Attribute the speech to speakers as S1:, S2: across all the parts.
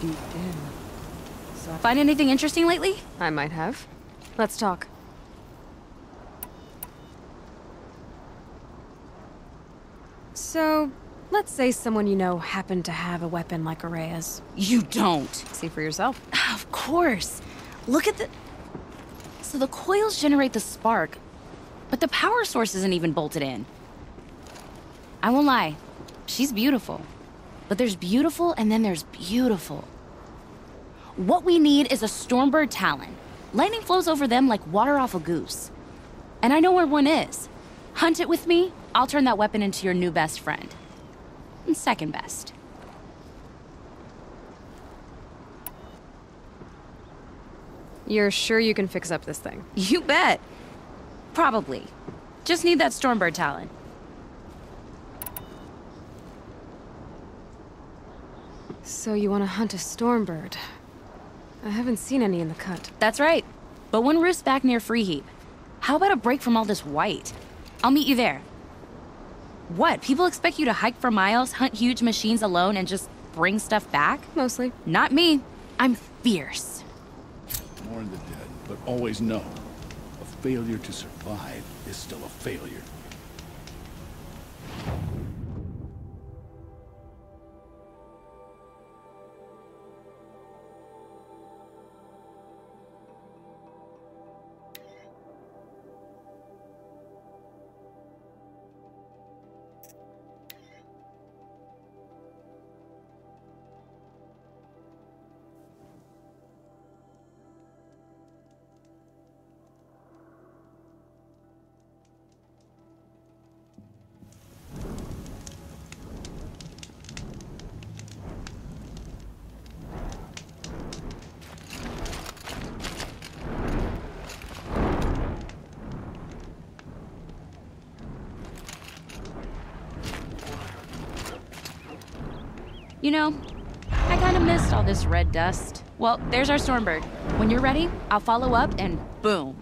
S1: deep in. So
S2: Find anything interesting lately?
S3: I might have. Let's talk. So, let's say someone you know happened to have a weapon like Araya's.
S2: You don't.
S3: See for yourself.
S2: Of course. Look at the... So the coils generate the spark, but the power source isn't even bolted in. I won't lie. She's beautiful. But there's beautiful and then there's beautiful. What we need is a Stormbird Talon. Lightning flows over them like water off a goose. And I know where one is. Hunt it with me, I'll turn that weapon into your new best friend. And second best.
S3: You're sure you can fix up this thing?
S2: You bet. Probably. Just need that Stormbird Talon.
S3: So you want to hunt a Stormbird? I haven't seen any in the cut.
S2: That's right. But one roost's back near Freeheap. How about a break from all this white? I'll meet you there. What? People expect you to hike for miles, hunt huge machines alone, and just bring stuff back?
S3: Mostly.
S2: Not me. I'm fierce.
S4: Mourn the dead, but always know, a failure to survive is still a failure.
S2: You know, I kind of missed all this red dust. Well, there's our Stormbird. When you're ready, I'll follow up and boom.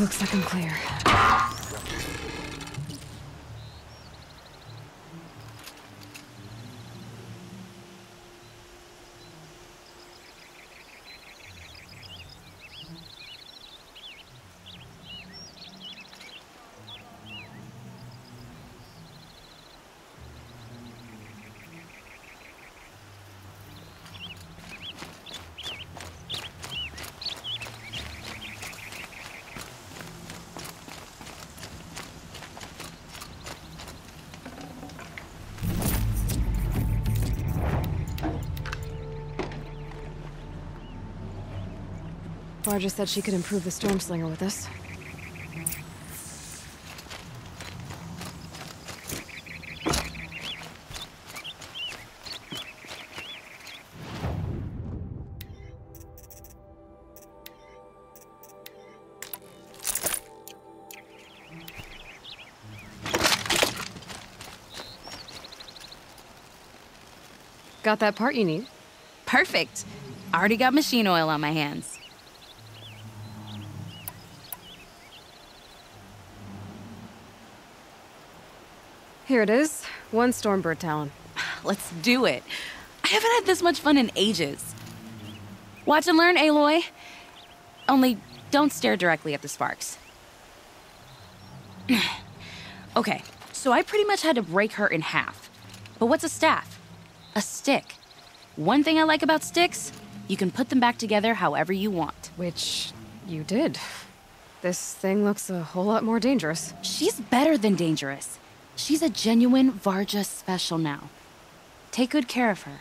S3: Looks like I'm clear. Varga said she could improve the Stormslinger with us. Got that part you need?
S2: Perfect. Already got machine oil on my hands.
S3: Here it is. One Stormbird Talon.
S2: Let's do it. I haven't had this much fun in ages. Watch and learn, Aloy. Only don't stare directly at the sparks. okay, so I pretty much had to break her in half. But what's a staff? A stick. One thing I like about sticks, you can put them back together however you want.
S3: Which you did. This thing looks a whole lot more dangerous.
S2: She's better than dangerous. She's a genuine Varga special now. Take good care of her.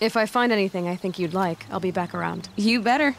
S3: If I find anything I think you'd like, I'll be back around.
S2: You better.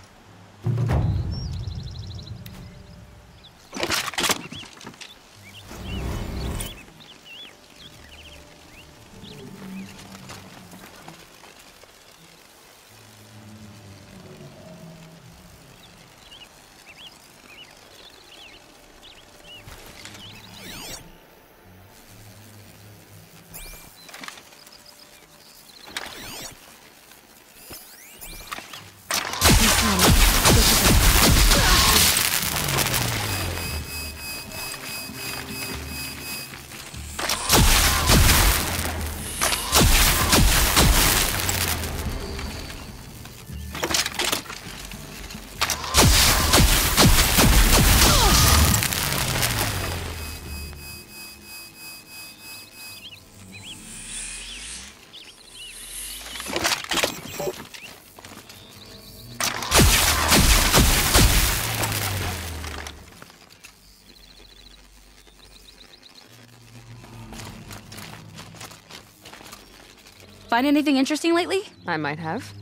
S2: Find anything interesting lately?
S3: I might have.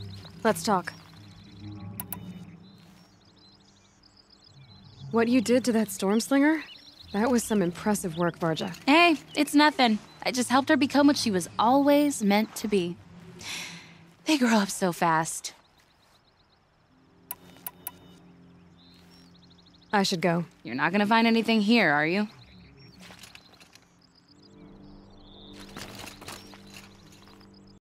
S3: Let's talk. What you did to that Stormslinger? That was some impressive work, Varga.
S2: Hey, it's nothing. I just helped her become what she was always meant to be. They grow up so fast.
S3: I should go.
S2: You're not gonna find anything here, are you?